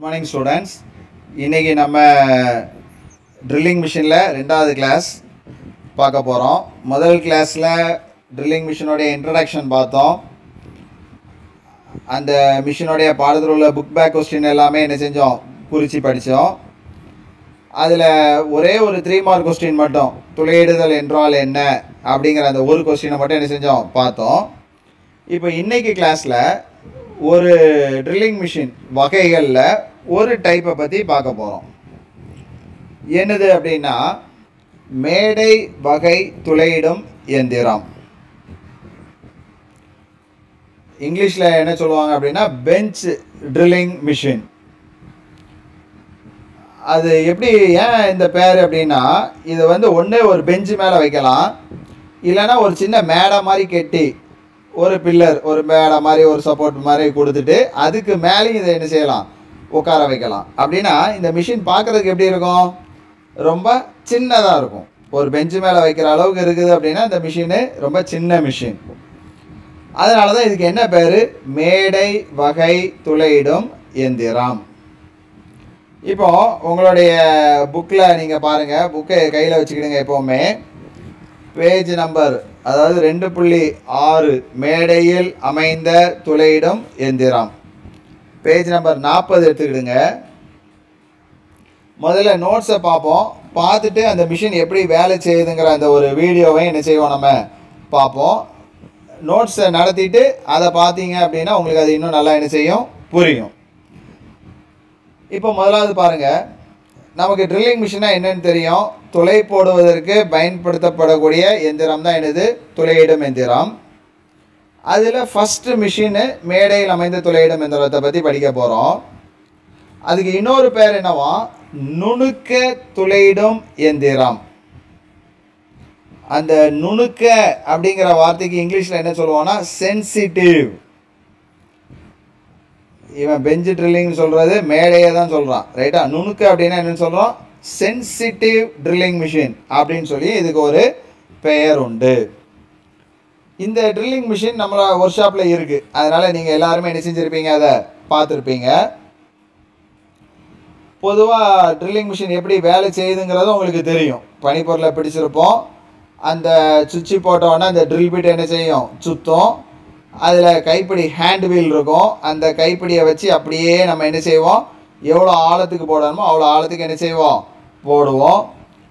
Good morning students இன்றைக்கி நம்ம drilling மிஷினில் ரெண்டாவது கிளாஸ் பார்க்க போகிறோம் முதல் கிளாஸில் ட்ரில்லிங் மிஷினுடைய இன்ட்ரடக்ஷன் பார்த்தோம். அந்த மிஷினுடைய பாடத்தில் உள்ள புக் பேக் கொஸ்டின் எல்லாமே என்ன செஞ்சோம்? குறித்து படித்தோம் அதில் ஒரே ஒரு த்ரீ மார்க் கொஸ்டின் மட்டும் துளையிடுதல் என்றால் என்ன? அப்படிங்கிற அந்த ஒரு கொஸ்டினை மட்டும் என்ன செஞ்சோம்? பார்த்தோம். இப்போ இன்றைக்கி கிளாஸில் ஒரு ட்ரில்லிங் மிஷின் வகைகளில் ஒரு டைப்பை பற்றி பார்க்க போகிறோம் என்னது அப்படின்னா மேடை வகை துளையிடும் எந்திரம். இங்கிலீஷில் என்ன சொல்லுவாங்க அப்படின்னா பெஞ்ச் ட்ரில்லிங் மிஷின் அது எப்படி ஏன் இந்த பேர் அப்படின்னா இது வந்து ஒன்று ஒரு பெஞ்சு மேலே வைக்கலாம். இல்லைன்னா ஒரு சின்ன மேடை மாதிரி கெட்டி ஒரு பில்லர் ஒரு மேடை மாதிரி ஒரு சப்போர்ட் மாதிரி கொடுத்துட்டு அதுக்கு மேலேயும் இதை என்ன செய்யலாம்? உட்கார வைக்கலாம். அப்படின்னா இந்த மிஷின் பார்க்குறதுக்கு எப்படி இருக்கும்? ரொம்ப சின்னதாக இருக்கும். ஒரு பெஞ்சு மேலே வைக்கிற அளவுக்கு இருக்குது அப்படின்னா இந்த மிஷினு ரொம்ப சின்ன மிஷின் அதனால தான் இதுக்கு என்ன பேர்? மேடை வகை துளையிடும் எந்திரம். இப்போ உங்களுடைய புக்கில் நீங்கள் பாருங்கள் புக்கை கையில் வச்சுக்கிடுங்க எப்போவுமே. பேஜ் நம்பர் அதாவது ரெண்டு புள்ளி ஆறு மேடையில் அமைந்த துளையிடும் எந்திரம். பேஜ் நம்பர் நாற்பது எடுத்துக்கிடுங்க. முதல்ல நோட்ஸை பார்ப்போம். பார்த்துட்டு அந்த மிஷின் எப்படி வேலை செய்யுதுங்கிற அந்த ஒரு வீடியோவை என்ன செய்வோம் நம்ம பார்ப்போம். நோட்ஸை நடத்திட்டு அதை பார்த்தீங்க அப்படின்னா உங்களுக்கு அது இன்னும் நல்லா என்ன செய்யும்? புரியும். இப்போ முதலாவது பாருங்கள் நமக்கு ட்ரில்லிங் மிஷினாக என்னென்னு தெரியும். துளை போடுவதற்கு பயன்படுத்தப்படக்கூடிய எந்திரம் தான் எனது துளையிடும் எந்திரம். அதில் ஃபஸ்ட்டு மிஷினு மேடையில் அமைந்த துளையிடும் எந்திரத்தை பற்றி படிக்க போகிறோம் அதுக்கு இன்னொரு பேர் என்னவா? நுணுக்க துளையிடும் எந்திரம். அந்த நுணுக்க அப்படிங்கிற வார்த்தைக்கு இங்கிலீஷில் என்ன சொல்லுவோன்னா? சென்சிட்டிவ் இவன் பெஞ்சு ட்ரில்லிங்னு சொல்கிறது மேடையை தான் சொல்கிறான் ரைட்டா நுணுக்கு அப்படின்னா என்னென்னு சொல்கிறோம் சென்சிட்டிவ் ட்ரில்லிங் மிஷின் அப்படின்னு சொல்லி இதுக்கு ஒரு பெயர் உண்டு. இந்த ட்ரில்லிங் மிஷின் நம்மளோட ஒர்க் ஷாப்பில் இருக்குது அதனால் நீங்கள் எல்லாருமே என்ன செஞ்சுருப்பீங்க? அதை பார்த்துருப்பீங்க. பொதுவாக ட்ரில்லிங் மிஷின் எப்படி வேலை செய்யுதுங்கிறது உங்களுக்கு தெரியும். பனிப்பொருளை பிடிச்சிருப்போம். அந்த சுவிட்சு போட்டோன்னே அந்த ட்ரில் பிட் என்ன செய்யும்? சுத்தம். அதில் கைப்பிடி ஹேண்ட் வீல் இருக்கும். அந்த கைப்பிடியை வச்சு அப்படியே நம்ம என்ன செய்வோம்? எவ்வளோ ஆழத்துக்கு போடணுமோ அவ்வளோ ஆழத்துக்கு என்ன செய்வோம்? போடுவோம்.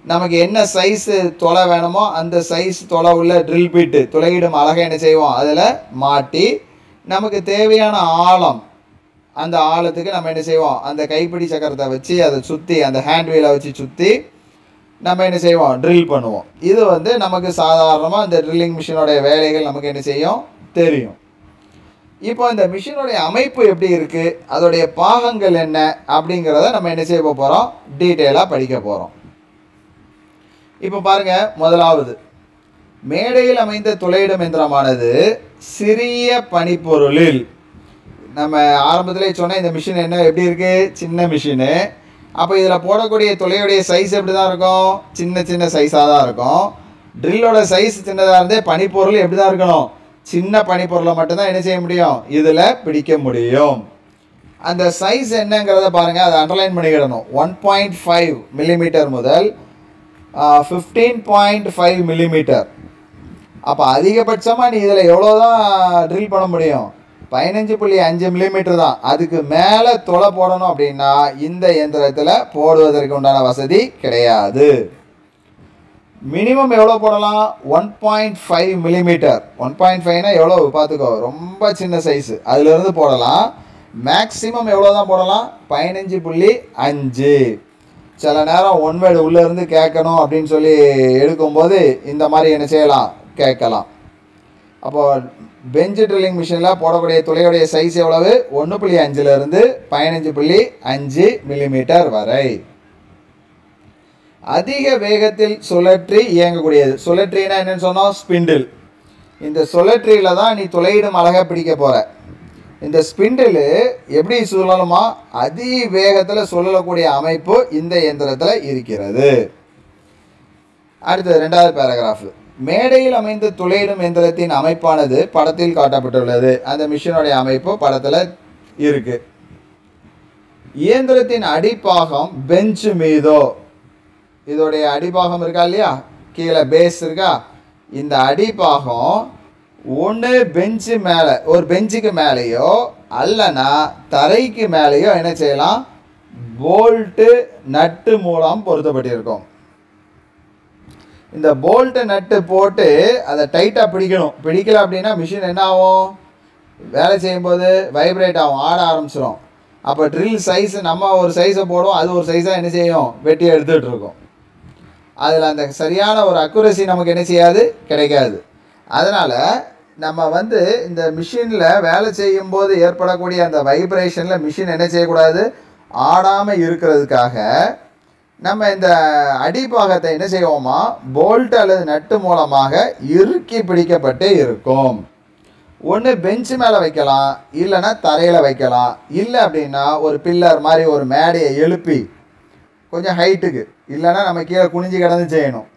நமக்கு என்ன சைஸு தொலை வேணுமோ அந்த சைஸ் தொலை உள்ள ட்ரில் பீட்டு துளையிடும் அழகாக என்ன செய்வோம்? அதில் மாட்டி நமக்கு தேவையான ஆழம் அந்த ஆழத்துக்கு நம்ம என்ன செய்வோம்? அந்த கைப்பிடி சக்கரத்தை வச்சு அதை சுற்றி அந்த ஹேண்ட் வீலை வச்சு சுற்றி நம்ம என்ன செய்வோம்? ட்ரில் பண்ணுவோம். இது வந்து நமக்கு சாதாரணமாக இந்த ட்ரில்லிங் மிஷினோடைய வேலைகள் நமக்கு என்ன செய்யும்? தெரியும். இப்போ இந்த மிஷினுடைய அமைப்பு எப்படி இருக்குது அதோடைய பாகங்கள் என்ன? அப்படிங்கிறத நம்ம என்ன செய்ய போகிறோம் டீட்டெயிலாக படிக்க போகிறோம் இப்போ பாருங்க முதலாவது. மேடையில் அமைந்த துளையிடும் எந்திரமானது சிறிய பனிப்பொருளில். நம்ம ஆரம்பத்திலே சொன்ன இந்த மிஷின் என்ன? எப்படி இருக்குது சின்ன மிஷினு. அப்போ இதில் போடக்கூடிய துளையுடைய சைஸ் எப்படி தான் இருக்கும்? சின்ன சின்ன சைஸாக தான் இருக்கும். ட்ரில்லோட சைஸ் சின்னதாக இருந்தே பனிப்பொருள் எப்படி தான் இருக்கணும்? சின்ன பனிப்பொருளை மட்டும்தான் என்ன செய்ய முடியும்? இதில் பிடிக்க முடியும். அந்த சைஸ் என்னங்கிறத பாருங்கள் அதை அண்டர்லைன் பண்ணிக்கிடணும். ஒன் பாயிண்ட் ஃபைவ் மில்லிமீட்டர் முதல் ஃபிஃப்டீன் பாயிண்ட் ஃபைவ் மில்லிமீட்டர் அப்போ அதிகபட்சமாக நீ இதில் எவ்வளோ தான் ட்ரில் பண்ண முடியும்? பதினஞ்சு புள்ளி அஞ்சு மில்லிமீட்டர் தான். அதுக்கு மேலே தொலை போடணும் அப்படின்னா இந்த இயந்திரத்தில் போடுவதற்கு உண்டான வசதி கிடையாது. மினிமம் எவ்வளோ போடலாம்? One point five millimetre one point ஃபைவ்னா எவ்வளோ பார்த்துக்கோ ரொம்ப சின்ன சைஸு அதுலேருந்து போடலாம். மேக்ஸிமம் எவ்வளோ தான் போடலாம்? பதினஞ்சு புள்ளி அஞ்சு. சில நேரம் ஒன் வேர்டு உள்ளேருந்து கேட்கணும் அப்படின்னு சொல்லி எடுக்கும்போது இந்த மாதிரி என்ன செய்யலாம்? கேட்கலாம். அப்போது பெஞ்சு ட்ரில்லிங் மிஷினில் போடக்கூடிய துளையுடைய சைஸ் எவ்வளவு? ஒன்று புள்ளி அஞ்சுலேருந்து பதினஞ்சு புள்ளி அஞ்சு மில்லிமீட்டர் வரை. அதிக வேகத்தில் சுழற்றி இயங்கக்கூடியது. சுழற்றினா என்னன்னு சொன்னோம்? ஸ்பிண்டில் இந்த சுழற்றியில் தான் நீ துளையிடும் அழகாக பிடிக்க போகிற இந்த ஸ்பிண்டில் எப்படி சுழலுமா? அதி வேகத்தில் சுழலக்கூடிய அமைப்பு இந்த இயந்திரத்தில் இருக்கிறது. அடுத்தது ரெண்டாவது பேராகிராஃப் மேடையில் அமைந்த துளையிடும் எந்திரத்தின் அமைப்பானது படத்தில் காட்டப்பட்டுள்ளது. அந்த மிஷினுடைய அமைப்பு படத்தில் இருக்குது இயந்திரத்தின் அடிப்பாகம் பெஞ்சு மீதோ இதோடைய அடிப்பாகம் இருக்கா இல்லையா? கீழே பேஸ் இருக்கா? இந்த அடிப்பாகம் ஒன்று பெஞ்சு மேலே ஒரு பெஞ்சுக்கு மேலேயோ அல்லனா தரைக்கு மேலேயோ என்ன செய்யலாம்? போல்ட்டு நட்டு மூலம் பொருத்தப்பட்டிருக்கும். இந்த போல்ட்டு நட்டு போட்டு அதை டைட்டாக பிடிக்கணும். பிடிக்கல அப்படின்னா மிஷின் என்ன ஆகும்? வேலை செய்யும்போது வைப்ரேட் ஆகும் ஆட ஆரம்பிச்சிடும் அப்போ ட்ரில் சைஸ் நம்ம ஒரு சைஸை போடுவோம் அது ஒரு சைஸாக என்ன செய்யும்? வெட்டி எடுத்துகிட்டு இருக்கோம். அதில் அந்த சரியான ஒரு அக்குரசி நமக்கு என்ன செய்யாது? கிடைக்காது. அதனால் நம்ம வந்து இந்த மிஷினில் வேலை செய்யும்போது ஏற்படக்கூடிய அந்த வைப்ரேஷனில் மிஷின் என்ன செய்யக்கூடாது? ஆடாமல் இருக்கிறதுக்காக நம்ம இந்த அடிப்பாகத்தை என்ன செய்வோமா? போல்ட் அல்லது நட்டு மூலமாக இறுக்கி பிடிக்கப்பட்டு இருக்கும். ஒன்று பெஞ்சு மேலே வைக்கலாம் இல்லைன்னா தரையில் வைக்கலாம். இல்லை அப்படின்னா ஒரு பில்லர் மாதிரி ஒரு மேடையை எழுப்பி கொஞ்சம் ஹைட்டுக்கு இல்லைன்னா நம்ம கீழே குனிஞ்சு கிடந்து செய்யணும்.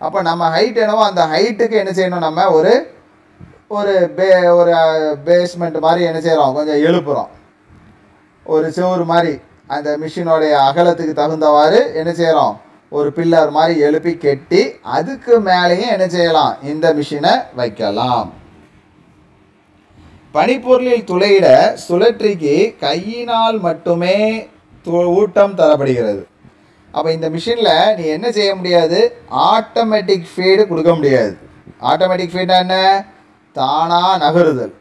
அப்போ நம்ம ஹைட் என்னவோ அந்த ஹைட்டுக்கு என்ன செய்யணும்? நம்ம ஒரு ஒரு பே ஒரு பேஸ்மெண்ட் மாதிரி என்ன செய்கிறோம் கொஞ்சம் எழுப்புகிறோம் ஒரு செவ்வறு மாதிரி அந்த மிஷினோடைய அகலத்துக்கு தகுந்தவாறு என்ன செய்கிறோம் ஒரு பில்லர் மாதிரி எழுப்பி கெட்டி அதுக்கு மேலேயும் என்ன செய்யலாம்? இந்த மிஷினை வைக்கலாம். பனிப்பொருளில் துளையிட சுழற்றிக்கு கையினால் மட்டுமே ஊட்டம் தரப்படுகிறது. அப்போ இந்த மிஷினில் நீ என்ன செய்ய முடியாது? ஆட்டோமேட்டிக் ஃபீடு கொடுக்க முடியாது. ஆட்டோமேட்டிக் ஃபீட்னா என்ன? தானாக நகருதல்.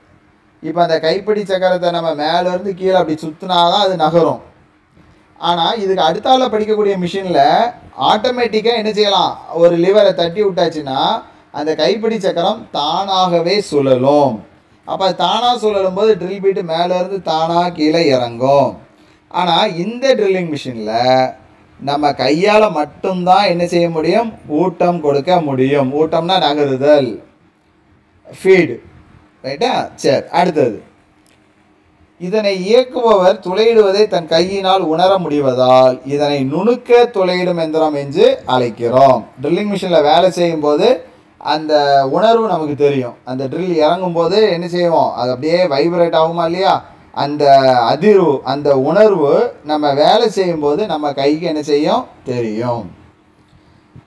இப்போ அந்த கைப்பிடி சக்கரத்தை நம்ம மேலேருந்து கீழே அப்படி சுற்றினா தான் அது நகரும். ஆனால் இதுக்கு அடுத்தால படிக்கக்கூடிய மிஷினில் ஆட்டோமேட்டிக்காக என்ன செய்யலாம்? ஒரு லிவரை தட்டி விட்டாச்சுன்னா அந்த கைப்பிடி சக்கரம் தானாகவே சுழலும். அப்போ தானாக சுழலும் போது ட்ரில் பீட்டு மேலேருந்து தானாக கீழே இறங்கும். ஆனால் இந்த ட்ரில்லிங் மிஷினில் நம்ம கையால் மட்டும்தான் என்ன செய்ய முடியும்? ஊட்டம் கொடுக்க முடியும். ஊட்டம்னா நகருதல். ஃபீடு ரைட்டா சரி அடுத்தது. இதனை இயக்குபவர் துளையிடுவதை தன் கையினால் உணர முடிவதால் இதனை நுணுக்க துளையிடும் எந்திரம் என்று அழைக்கிறோம். ட்ரில்லிங் மிஷினில் வேலை செய்யும்போது அந்த உணர்வு நமக்கு தெரியும். அந்த ட்ரில் இறங்கும் போது என்ன செய்வோம்? அது அப்படியே வைப்ரேட் ஆகுமா இல்லையா? அந்த அதிர்வு அந்த உணர்வு நம்ம வேலை செய்யும்போது நம்ம கைக்கு என்ன செய்யும்? தெரியும்.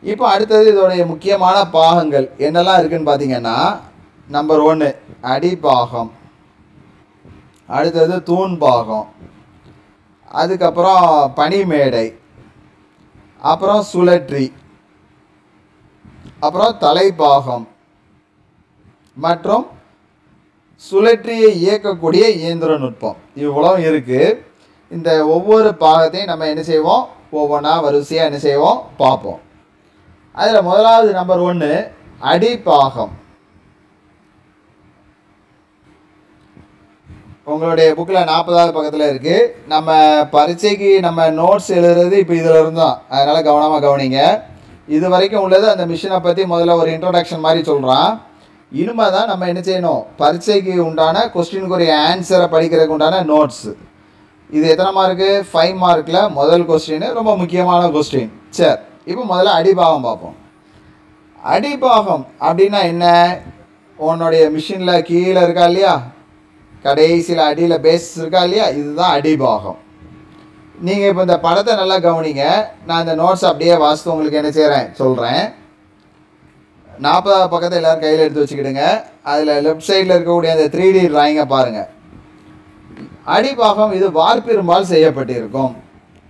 இப்போ அடுத்தது இதோடைய முக்கியமான பாகங்கள். என்னெல்லாம் இருக்குன்னு பார்த்தீங்கன்னா நம்பர் ஒன்று அடிப்பாகம். அடுத்தது தூண் பாகம். அதுக்கப்புறம் பனிமேடை. அப்புறம் சுழற்றி. அப்புறம் தலைப்பாகம். மற்றும் சுழற்றியை இயக்கக்கூடிய இயந்திர நுட்பம். இவ்வளவு இருக்குது இந்த ஒவ்வொரு பாகத்தையும் நம்ம என்ன செய்வோம்? ஒவ்வொன்றா வரிசையாக என்ன செய்வோம்? பார்ப்போம். அதில் முதலாவது நம்பர் ஒன்று அடிப்பாகம். உங்களுடைய புக்கில் நாற்பதாவது பக்கத்தில் இருக்குது நம்ம பரீட்சைக்கு நம்ம நோட்ஸ் எழுதுறது இப்போ இதில் இருந்தான் அதனால் கவனமாக கவனிங்க. இது வரைக்கும் உள்ளது அந்த மிஷினை பற்றி முதல்ல ஒரு இன்ட்ரோடக்ஷன் மாதிரி சொல்கிறான் இனிமே தான் நம்ம என்ன செய்யணும்? பரீட்சைக்கு உண்டான கொஸ்டினுக்குரிய ஆன்சரை படிக்கிறதுக்கு உண்டான நோட்ஸ் இது எத்தனை மார்க்கு ஃபைவ் மார்க்கில் முதல் கொஸ்டின் ரொம்ப முக்கியமான கொஸ்டின் சரி இப்போ முதல்ல அடிபாகம் பார்ப்போம். அடிபாகம் அப்படின்னா என்ன? உன்னுடைய மிஷினில் கீழே இருக்கா இல்லையா? கடைசியில் அடியில் பேஸ் இருக்கா இல்லையா? இதுதான் அடிபாகம். நீங்கள் இப்போ இந்த படத்தை நல்லா கவனிங்க. நான் இந்த நோட்ஸ் அப்படியே வாசித்து உங்களுக்கு என்ன செய்கிறேன் சொல்கிறேன் நாற்பதாவது பக்கத்தை எல்லோரும் கையில் எடுத்து வச்சுக்கிடுங்க. அதில் லெஃப்ட் சைடில் இருக்கக்கூடிய அந்த த்ரீ டி ட்ராயிங்கை பாருங்கள் அடிபாகம் இது வார்ப்பிரும்பால் செய்யப்பட்டிருக்கும்.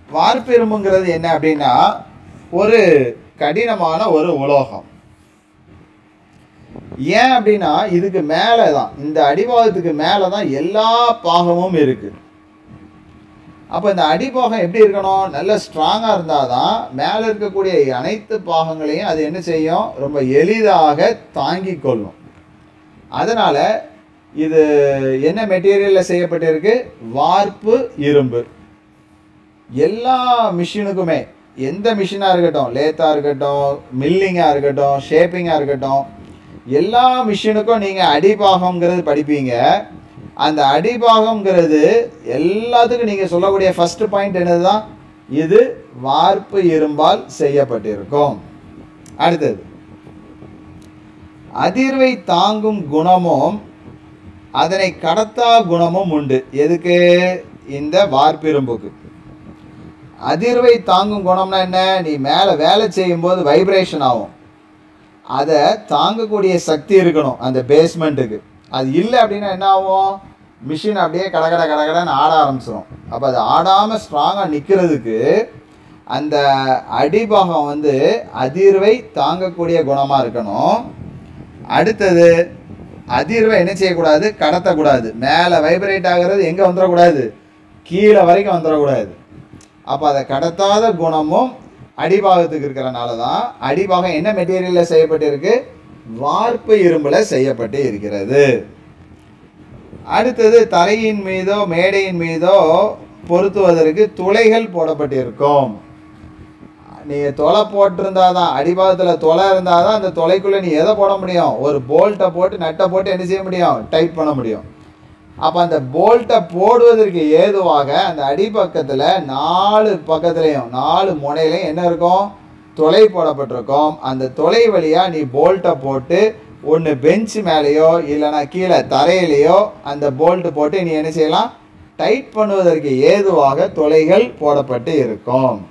வார்ப்பிரும்புங்கிறது என்ன அப்படின்னா ஒரு கடினமான ஒரு உலோகம். ஏன் அப்படின்னா இதுக்கு மேலே தான் இந்த அடிபாகத்துக்கு மேலே தான் எல்லா பாகமும் இருக்குது அப்போ இந்த அடிபாகம் எப்படி இருக்கணும்? நல்ல ஸ்ட்ராங்காக இருந்தால் தான் மேலே இருக்கக்கூடிய அனைத்து பாகங்களையும் அது என்ன செய்யும்? ரொம்ப எளிதாக தாங்கிக் கொள்ளும். அதனால் இது என்ன மெட்டீரியலில் செய்யப்பட்டிருக்கு? வார்ப்பு இரும்பு. எல்லா மிஷினுக்குமே எந்த மிஷினாக இருக்கட்டும் லேத்தாக இருக்கட்டும் மில்லிங்காக இருக்கட்டும் ஷேப்பிங்காக இருக்கட்டும் எல்லா மிஷினுக்கும் நீங்கள் அடிபாகங்கிறது படிப்பீங்க. அந்த அடிபாகம்ங்கிறது எல்லாத்துக்கும் நீங்கள் சொல்லக்கூடிய ஃபஸ்ட்டு பாயிண்ட் என்னது தான் இது வார்ப்பு இரும்பால் செய்யப்பட்டிருக்கும். அடுத்தது அதிர்வை தாங்கும் குணமும் அதனை கடத்தா குணமும் உண்டு. எதுக்கு? இந்த வார்ப்பிரும்புக்கு. அதிர்வை தாங்கும் குணம்னா என்ன? நீ மேலே வேலை செய்யும்போது வைப்ரேஷன் ஆகும். அதை தாங்கக்கூடிய சக்தி இருக்கணும் அந்த பேஸ்மெண்ட்டுக்கு அது இல்லை அப்படின்னா என்ன ஆகும்? மிஷின் அப்படியே கடகட கடகடன்னு ஆட ஆரம்பிச்சிடும் அப்போ அது ஆடாமல் ஸ்ட்ராங்காக நிற்கிறதுக்கு அந்த அடிபாகம் வந்து அதிர்வை தாங்கக்கூடிய குணமாக இருக்கணும். அடுத்தது அதிர்வை என்ன செய்யக்கூடாது? கடத்தக்கூடாது. மேலே வைப்ரேட் ஆகிறது எங்கே வந்துடக்கூடாது கீழே வரைக்கும் வந்துடக்கூடாது அப்போ அதை கடத்தாத குணமும் அடிபாகத்துக்கு இருக்கிறனால தான் அடிபாகம் என்ன மெட்டீரியலில் செய்யப்பட்டிருக்கு? வார்ப்பு இரும்பில் செய்யப்பட்டு இருக்கிறது. அடுத்தது தலையின் மீதோ மேடையின் மீதோ பொருத்துவதற்கு துளைகள் போடப்பட்டிருக்கும். நீ தொலை போட்டிருந்தா தான் அடிபாகத்தில் தொலை இருந்தால் தான் அந்த தொலைக்குள்ளே நீ எதை போட முடியும்? ஒரு போல்ட்டை போட்டு நட்டை போட்டு என்ன செய்ய முடியும்? டைட் பண்ண முடியும். அப்போ அந்த போல்ட்டை போடுவதற்கு ஏதுவாக அந்த அடிப்பக்கத்தில் நாலு பக்கத்துலேயும் நாலு முனையிலையும் என்ன இருக்கும்? தொலை போடப்பட்டிருக்கும். அந்த தொலை வழியாக நீ போல்ட்டை போட்டு ஒன்று பெஞ்ச் மேலேயோ இல்லைனா கீழே தரையிலையோ அந்த போல்ட்டு போட்டு நீ என்ன செய்யலாம்? டைட் பண்ணுவதற்கு ஏதுவாக துளைகள் போடப்பட்டு இருக்கும்.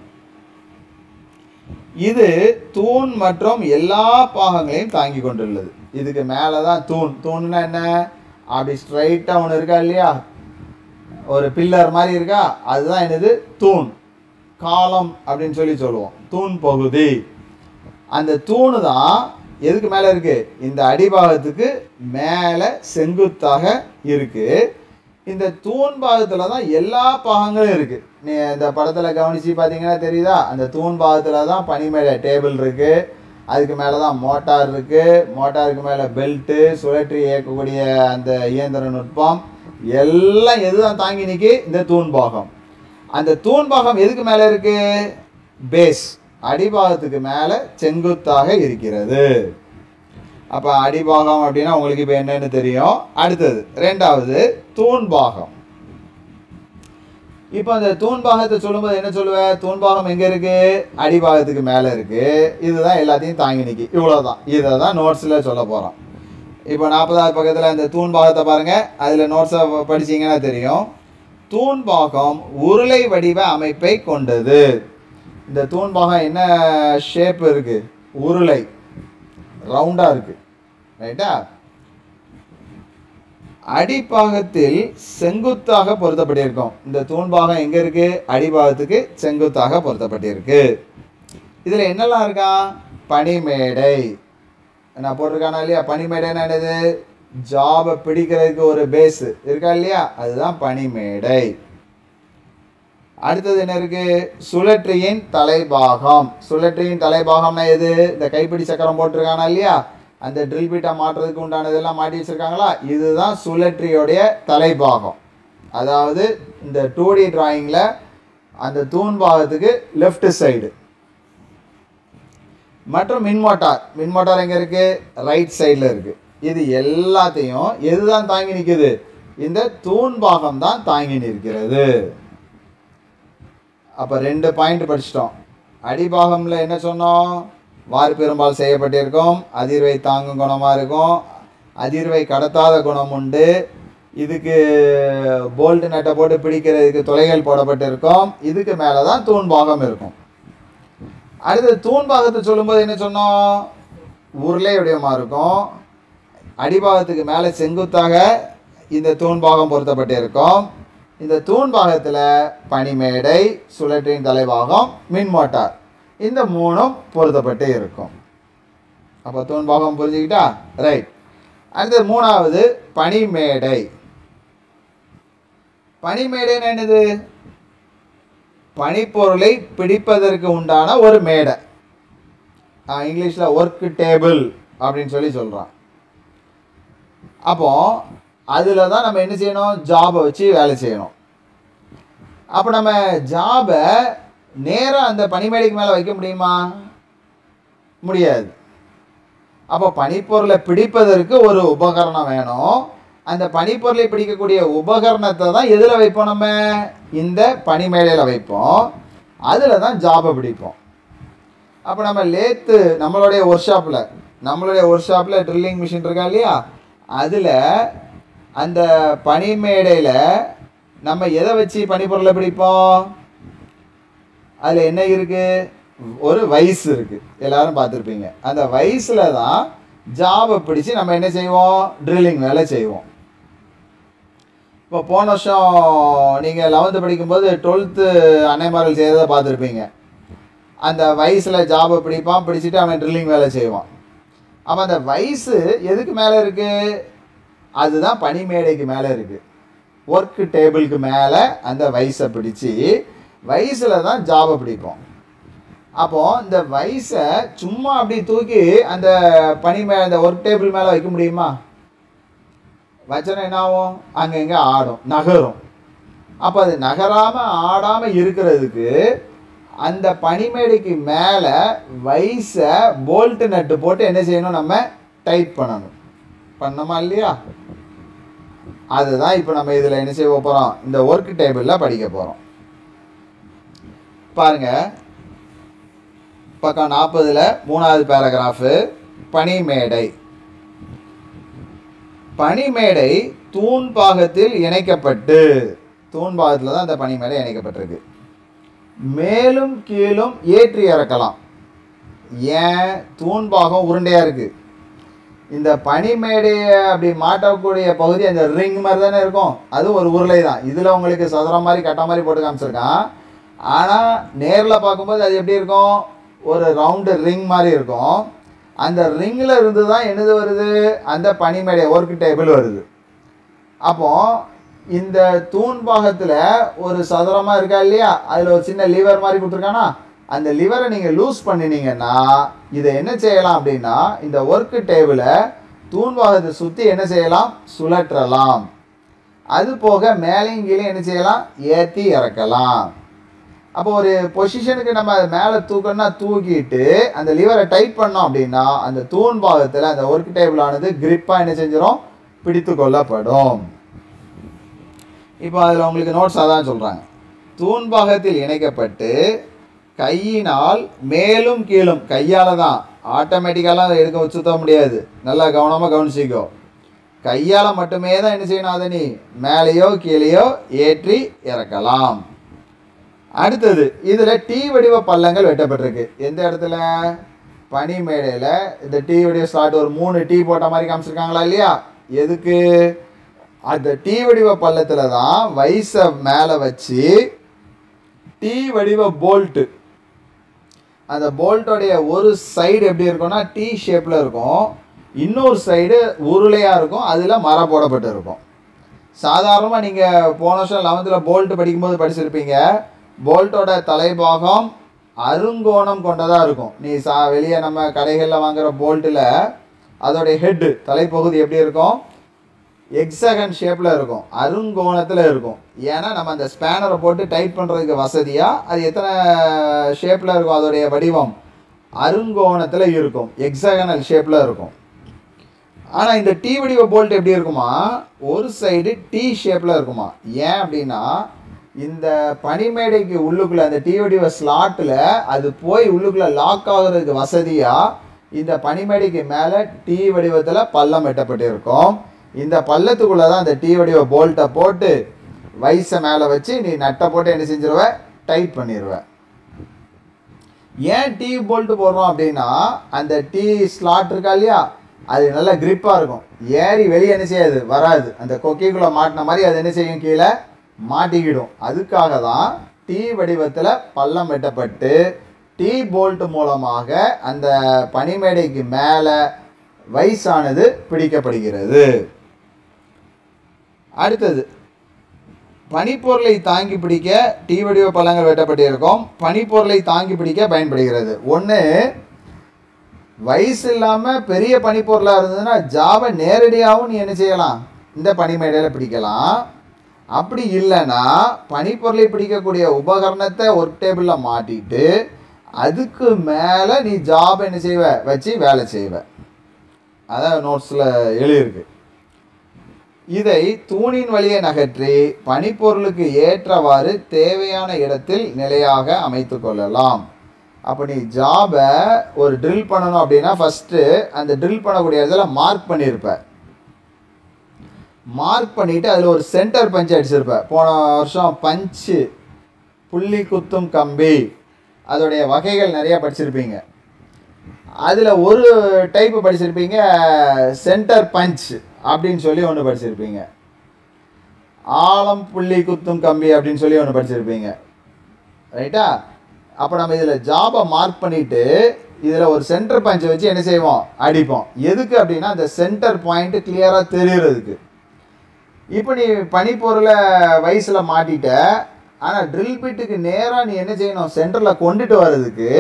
இது தூண் மற்றும் எல்லா பாகங்களையும் தாங்கி கொண்டுள்ளது. இதுக்கு மேலே தான் தூண். தூண்னா என்ன? அப்படி ஸ்ட்ரைட்டாக ஒன்று இருக்கா இல்லையா? ஒரு பில்லர் மாதிரி இருக்கா? அதுதான் என்னது? தூண். காலம் அப்படின்னு சொல்லி சொல்லுவோம். தூண் பகுதி. அந்த தூணு தான் எதுக்கு மேலே இருக்குது இந்த அடிபாகத்துக்கு மேலே செங்குத்தாக இருக்குது இந்த தூண் பாகத்தில் தான் எல்லா பாகங்களும் இருக்குது நீ இந்த படத்தில் கவனிச்சு பார்த்தீங்கன்னா தெரியுதா? அந்த தூண் பாகத்தில் தான் மேலே டேபிள் இருக்குது அதுக்கு மேலே தான் மோட்டார் இருக்குது மோட்டாருக்கு மேலே பெல்ட்டு சுழற்றி இயக்கக்கூடிய அந்த இயந்திர நுட்பம். எல்லாம் எதுதான் தாங்கி நிற்கி இந்த தூண் பாகம். அந்த தூண் பாகம் எதுக்கு மேலே இருக்குது பேஸ். அடிபாகத்துக்கு மேலே செங்குத்தாக இருக்கிறது. அப்போ அடிபாகம் அப்படின்னா உங்களுக்கு இப்போ என்னென்னு தெரியும்? அடுத்தது ரெண்டாவது தூண்பாகம். இப்போ அந்த தூண்பாகத்தை சொல்லும்போது என்ன சொல்லுவேன் தூண்பாகம் எங்கே இருக்குது அடிபாகத்துக்கு மேலே இருக்குது இதுதான் எல்லாத்தையும் தாங்கி நிற்கி இவ்வளோதான் இதை தான் நோட்ஸில் சொல்ல போகிறோம் இப்போ நாற்பதாவது பக்கத்தில் இந்த தூண்பாகத்தை பாருங்கள் அதில் நோட்ஸை படிச்சீங்கன்னா தெரியும். தூண்பாகம் உருளை வடிவ அமைப்பை கொண்டது. இந்த தூண் பாகம் என்ன ஷேப் இருக்குது உருளை. ரவுண்டாக இருக்குது ரைட்டா அடிப்பாகத்தில் செங்குத்தாக பொருத்தப்பட்டிருக்கும். இந்த தூண்பாகம் எங்கே இருக்குது அடிபாகத்துக்கு செங்குத்தாக பொருத்தப்பட்டிருக்கு. இதில் என்னெல்லாம் இருக்கா? பனிமேடை. நான் போட்டிருக்கானா இல்லையா? பனிமேடைன்னா என்னது? ஜாபை பிடிக்கிறதுக்கு ஒரு பேஸு இருக்கா இல்லையா? அதுதான் பனிமேடை. அடுத்தது என்ன இருக்கு? சுழற்றியின் தலைபாகம். சுழற்றியின் தலைபாகம்னா எது? இந்த கைப்பிடி சக்கரம் போட்டிருக்கானா இல்லையா? அந்த ட்ரில் பீட்டை உண்டான உண்டானதெல்லாம் மாட்டி வச்சிருக்காங்களா? இதுதான் சுழற்றியோடைய தலைபாகம். அதாவது இந்த டூ டி டிராயிங்கில் அந்த தூண் பாகத்துக்கு லெஃப்ட் சைடு மற்றும் மின்மோட்டார் மின்மோட்டார் எங்க எங்கே இருக்கு? ரைட் சைடில் இருக்கு. இது எல்லாத்தையும் எதுதான் தாங்கி நிற்குது இந்த தூண் பாகம் தான் தாங்கி நிற்கிறது. அப்போ ரெண்டு பாயிண்ட் படிச்சிட்டோம். அடிபாகமில் என்ன சொன்னோம்? வார் பெரும்பால் செய்யப்பட்டிருக்கும். அதிர்வை தாங்கும் குணமாக இருக்கும். அதிர்வை கடத்தாத குணம் உண்டு. இதுக்கு போல்டு நட்டை போட்டு பிடிக்கிறதுக்கு துளைகள் போடப்பட்டிருக்கும். இதுக்கு மேலே தான் தூண் பாகம் இருக்கும். அடுத்து தூண் பாகத்தை சொல்லும்போது என்ன சொன்னோம்? உருளை வடிவமாக இருக்கும். அடிபாகத்துக்கு மேலே செங்குத்தாக இந்த தூண் பாகம் பொருத்தப்பட்டிருக்கும். இந்த தூண் பாகத்தில் பனிமேடை சுழற்றின் தலைபாகம் மின் மோட்டார். இந்த மூணும் பொருத்தப்பட்டு இருக்கும். அப்போ தூண் பாகம் புரிஞ்சுக்கிட்டா? ரைட் அடுத்தது மூணாவது பனிமேடை. பனிமேடைன்னு என்னது? பனிப்பொருளை பிடிப்பதற்கு உண்டான ஒரு மேடை. இங்கிலீஷில் ஒர்க் டேபிள் அப்படின்னு சொல்லி சொல்கிறான் அப்போ அதில் தான் நம்ம என்ன செய்யணும்? ஜாபை வச்சு வேலை செய்யணும். அப்போ நம்ம ஜாபை நேராக அந்த பனிமேடைக்கு மேலே வைக்க முடியுமா? முடியாது. அப்போ பனிப்பொருளை பிடிப்பதற்கு ஒரு உபகரணம் வேணும். அந்த பனிப்பொருளை பிடிக்கக்கூடிய உபகரணத்தை தான் எதில் வைப்போம் நம்ம? இந்த பனிமேடையில் வைப்போம். அதில் தான் ஜாபை பிடிப்போம். அப்போ நம்ம லேத்து நம்மளுடைய ஒர்க் ஷாப்பில் நம்மளுடைய ஒர்க் ஷாப்பில் ட்ரில்லிங் மிஷின் இருக்கா இல்லையா? அதில் அந்த பனிமேடையில் நம்ம எதை வச்சு பனிப்பொருளை பிடிப்போம்? அதில் என்ன இருக்குது ஒரு வயசு இருக்குது எல்லாரும் பார்த்துருப்பீங்க. அந்த வயசில் தான் ஜாபை பிடிச்சு நம்ம என்ன செய்வோம்? ட்ரில்லிங் வேலை செய்வோம். இப்போ போன வருஷம் நீங்கள் லெவன்த்து படிக்கும்போது டுவெல்த்து அன்னைமார்கள் செய்கிறத பார்த்துருப்பீங்க. அந்த வயசில் ஜாபை பிடிப்பான் பிடிச்சிட்டு அவன் ட்ரில்லிங் வேலை செய்வான். அப்போ அந்த வயசு எதுக்கு மேலே இருக்குது அதுதான் பனிமேடைக்கு மேலே இருக்குது ஒர்க்கு டேபிளுக்கு மேலே அந்த வயசை பிடிச்சி வயசில் தான் ஜாபை பிடிப்போம். அப்போது இந்த வயசை சும்மா அப்படி தூக்கி அந்த பனி மே அந்த ஒர்க் டேபிள் மேலே வைக்க முடியுமா? வச்சனா என்ன ஆகும்? அங்கங்கே ஆடும் நகரும். அப்போ அது நகராமல் ஆடாமல் இருக்கிறதுக்கு அந்த பனிமேடைக்கு மேலே வயசை போல்ட்டு நட்டு போட்டு என்ன செய்யணும்? நம்ம டைட் பண்ணணும். பண்ணோமா இல்லையா? அதுதான் இப்போ நம்ம இதில் என்ன செய்ய போகிறோம் இந்த ஒர்க் டேபிளில் படிக்க போகிறோம் பாருங்க. பக்கம் நாற்பதில் மூணாவது பேராகிராஃபு பனிமேடை. பனிமேடை தூண் பாகத்தில் இணைக்கப்பட்டு தூண் பாகத்தில் தான் அந்த பனிமேடை இணைக்கப்பட்டிருக்கு. மேலும் கீழும் ஏற்றி இறக்கலாம். ஏன்? தூண் பாகம் உருண்டையாக இருக்குது இந்த பனிமேடையை அப்படி மாட்டக்கூடிய பகுதி அந்த ரிங் மாதிரி தானே இருக்கும். அது ஒரு உருளை தான். இதில் உங்களுக்கு சதுரம் மாதிரி கட்ட மாதிரி போட்டு காமிச்சிருக்கான். ஆனால் நேரில் பார்க்கும்போது அது எப்படி இருக்கும்? ஒரு ரவுண்டு ரிங் மாதிரி இருக்கும். அந்த ரிங்கில் இருந்து தான் என்னது வருது? அந்த பனிமேடை ஒர்க் டேபிள் வருது. அப்போ இந்த தூண் பாகத்தில் ஒரு சதுரமாக இருக்கா இல்லையா? அதில் ஒரு சின்ன லீவர் மாதிரி கொடுத்துருக்கானா? அந்த லிவரை நீங்கள் லூஸ் பண்ணினீங்கன்னா இதை என்ன செய்யலாம் அப்படின்னா இந்த ஒர்க்கு டேபிளை தூண்வாகத்தை சுற்றி என்ன செய்யலாம்? சுழற்றலாம். அது போக மேலேயும் கீழே என்ன செய்யலாம்? ஏற்றி இறக்கலாம். அப்போ ஒரு பொசிஷனுக்கு நம்ம அதை மேலே தூக்கணும்னா தூக்கிட்டு அந்த லிவரை டைட் பண்ணோம் அப்படின்னா அந்த தூண் பாகத்தில் அந்த ஒர்க் டேபிள் ஆனது கிரிப்பாக என்ன செஞ்சிடும் பிடித்து கொள்ளப்படும். இப்போ அதில் உங்களுக்கு நோட்ஸ் அதான் சொல்கிறாங்க தூண்பாகத்தில் இணைக்கப்பட்டு கையினால் மேலும் கீழும் கையால் தான் ஆட்டோமேட்டிக்காலாம் அதை எடுக்க சுத்த முடியாது. நல்லா கவனமாக கவனிச்சிக்கோ. கையால் மட்டுமே தான் என்ன செய்யணும் அதை நீ மேலேயோ கீழேயோ ஏற்றி இறக்கலாம். அடுத்தது இதில் டீ வடிவ பள்ளங்கள் வெட்டப்பட்டிருக்கு. எந்த இடத்துல? பனி மேடையில். இந்த டீ வடிவ ஸ்லாட் ஒரு மூணு டீ போட்ட மாதிரி காமிச்சிருக்காங்களா இல்லையா? எதுக்கு? அந்த டீ வடிவ பள்ளத்தில் தான் வயசை மேலே வச்சு டீ வடிவ போல்ட்டு அந்த போல்ட்டோடைய ஒரு சைடு எப்படி இருக்கும்னா டீ ஷேப்பில் இருக்கும். இன்னொரு சைடு உருளையாக இருக்கும். அதில் மரம் போடப்பட்டு இருக்கும். சாதாரணமாக நீங்கள் போன வருஷம் லெவன்த்தில் போல்ட்டு படிக்கும்போது படிச்சிருப்பீங்க. போல்ட்டோட தலைபாகம் அருங்கோணம் கொண்டதாக இருக்கும். நீ சா வெளியே நம்ம கடைகளில் வாங்குகிற போல்ட்டில் அதோடைய ஹெட்டு தலைப்பகுதி எப்படி இருக்கும்? எக்ஸகன் ஷேப்பில் இருக்கும். அருங்கோணத்தில் இருக்கும். ஏன்னா நம்ம அந்த ஸ்பேனரை போட்டு டைட் பண்ணுறதுக்கு வசதியாக அது எத்தனை ஷேப்பில் இருக்கும் அதோடைய வடிவம்? அருங்கோணத்தில் இருக்கும். எக்ஸகனல் ஷேப்பில் இருக்கும். ஆனால் இந்த டீ வடிவ போல்ட் எப்படி இருக்குமா? ஒரு சைடு டீ ஷேப்பில் இருக்குமா? ஏன் அப்படின்னா இந்த பனிமேடைக்கு உள்ளுக்குள்ளே அந்த டீ வடிவ ஸ்லாட்டில் அது போய் உள்ளுக்குள்ளே லாக் ஆகுறதுக்கு வசதியாக இந்த பனிமேடைக்கு மேலே டீ வடிவத்தில் பள்ளம் வெட்டப்பட்டிருக்கும். இந்த பள்ளத்துக்குள்ளே தான் அந்த டீ வடிவ போல்ட்டை போட்டு வயசை மேலே வச்சு நீ நட்டை போட்டு என்ன செஞ்சிருவ? டைட் பண்ணிடுவ ஏன் டீ போல்ட்டு போடுறோம் அப்படின்னா அந்த டீ ஸ்லாட் இருக்கா இல்லையா? அது நல்லா கிரிப்பாக இருக்கும். ஏறி வெளியே என்ன செய்யாது? வராது. அந்த கொக்கிக்குள்ளே மாட்டின மாதிரி அது என்ன செய்யும் கீழே? மாட்டிக்கிடும். அதுக்காக தான் டீ வடிவத்தில் பள்ளம் வெட்டப்பட்டு டீ போல்ட் மூலமாக அந்த பனிமேடைக்கு மேலே வயசானது பிடிக்கப்படுகிறது. அடுத்தது பனிப்பொருளை தாங்கி பிடிக்க டீ வடிவ பள்ளங்கள் வெட்டப்பட்டிருக்கும். பனிப்பொருளை தாங்கி பிடிக்க பயன்படுகிறது. ஒன்று வயசு இல்லாமல் பெரிய பனிப்பொருளாக இருந்ததுன்னா ஜாவை நேரடியாகவும் நீ என்ன செய்யலாம்? இந்த பனிமேடையில் பிடிக்கலாம். அப்படி இல்லைன்னா பனிப்பொருளை பிடிக்கக்கூடிய உபகரணத்தை ஒர்க் டேபிளில் மாட்டிட்டு அதுக்கு மேலே நீ ஜாப் என்ன செய்வ? வச்சு வேலை செய்வ. அதான் நோட்ஸில் எழுதியிருக்கு. இதை தூணின் வழியே நகற்றி பனிப்பொருளுக்கு ஏற்றவாறு தேவையான இடத்தில் நிலையாக அமைத்து கொள்ளலாம். அப்போ நீ ஜாபை ஒரு ட்ரில் பண்ணணும் அப்படின்னா ஃபஸ்ட்டு அந்த ட்ரில் பண்ணக்கூடிய இடத்துல மார்க் பண்ணியிருப்ப மார்க் பண்ணிவிட்டு அதில் ஒரு சென்டர் பஞ்ச் அடிச்சிருப்ப. போன வருஷம் பஞ்சு புள்ளி குத்தும் கம்பி அதோடைய வகைகள் நிறையா படிச்சிருப்பீங்க. அதில் ஒரு டைப்பு படிச்சிருப்பீங்க சென்டர் பஞ்ச் அப்படின்னு சொல்லி ஒன்று படிச்சிருப்பீங்க. ஆழம் புள்ளி குத்தும் கம்பி அப்படின்னு சொல்லி ஒன்று படிச்சிருப்பீங்க. ரைட்டா? அப்போ நம்ம இதில் ஜாபை மார்க் பண்ணிவிட்டு இதில் ஒரு சென்டர் பஞ்சை வச்சு என்ன செய்வோம்? அடிப்போம். எதுக்கு அப்படின்னா அந்த சென்டர் பாயிண்ட்டு கிளியராக தெரிகிறதுக்கு இப்போ நீ பனிப்பொருளை வயசில் மாட்டிட்ட ஆனால் ட்ரில் பிட்டுக்கு நேராக நீ என்ன செய்யணும்? சென்டரில் கொண்டுட்டு வர்றதுக்கு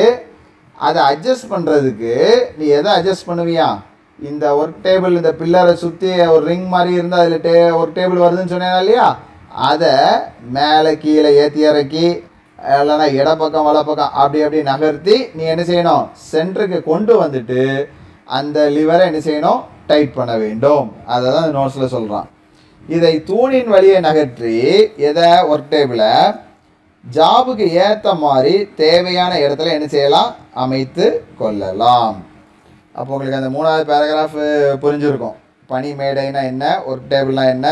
அதை அட்ஜஸ்ட் பண்ணுறதுக்கு நீ எதை அட்ஜஸ்ட் பண்ணுவியா? இந்த ஒர்க் டேபிள் இந்த பில்லரை சுற்றி ஒரு ரிங் மாதிரி இருந்தால் அதில் டே ஒர்க் டேபிள் வருதுன்னு சொன்னேன் இல்லையா? அதை மேலே கீழே ஏற்றி இறக்கி இல்லைன்னா இடப்பக்கம் வலப்பக்கம் அப்படி அப்படி நகர்த்தி நீ என்ன செய்யணும்? சென்டருக்கு கொண்டு வந்துட்டு அந்த லிவரை என்ன செய்யணும்? டைட் பண்ண வேண்டும். அதை தான் நோட்ஸில் சொல்கிறான் இதை தூணின் வழியை நகற்றி எதை ஒர்க் டேபிளை ஜாபுக்கு ஏற்ற மாதிரி தேவையான இடத்துல என்ன செய்யலாம்? அமைத்து கொள்ளலாம். அப்போ உங்களுக்கு அந்த மூணாவது பேராகிராஃப் புரிஞ்சிருக்கும். பனி மேடைனா என்ன? ஒர்க் டேபிள்னா என்ன?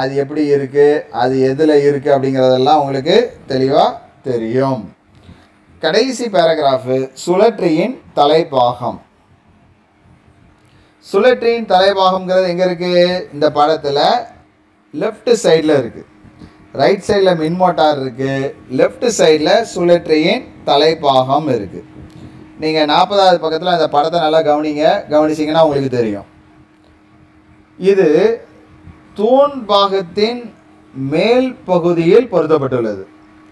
அது எப்படி இருக்குது அது எதில் இருக்குது அப்படிங்கிறதெல்லாம் உங்களுக்கு தெளிவாக தெரியும். கடைசி பேராகிராஃபு சுழற்றியின் தலைப்பாகம். சுழற்றியின் தலைப்பாகம்ங்கிறது எங்கே இருக்குது இந்த படத்தில் லெஃப்ட் சைடில் இருக்குது ரைட் சைடில் மின் மோட்டார் இருக்குது லெஃப்ட் சைடில் சுழற்றியின் தலைப்பாகம் இருக்குது நீங்கள் நாற்பதாவது பக்கத்தில் அந்த படத்தை நல்லா கவனிங்க. கவனிச்சிங்கன்னா உங்களுக்கு தெரியும். இது தூண் பாகத்தின் மேல் பகுதியில் பொருத்தப்பட்டுள்ளது.